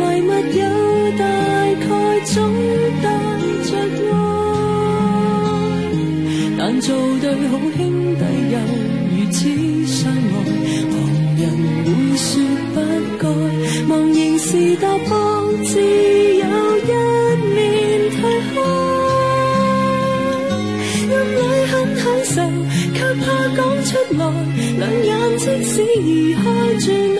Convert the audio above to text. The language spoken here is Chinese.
遗物有大概总带着爱但做对好兄弟又如此相爱。旁人会说不该忘形时答膊自有一面退开暗里很享受却怕讲出来两眼即使移开转